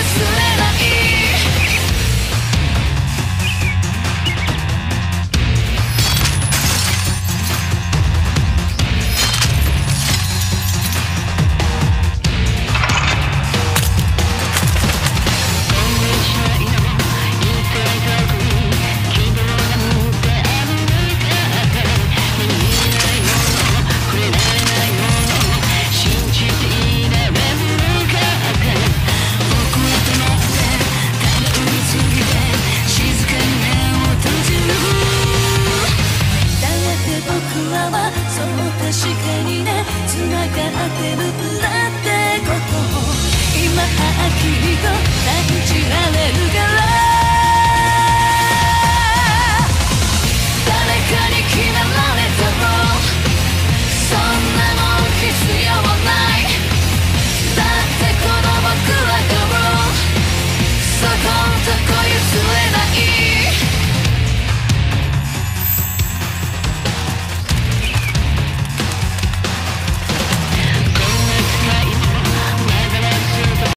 listen. ってるんとを今はきりと感じられるから誰かに嫌われてもそんなもん必要ない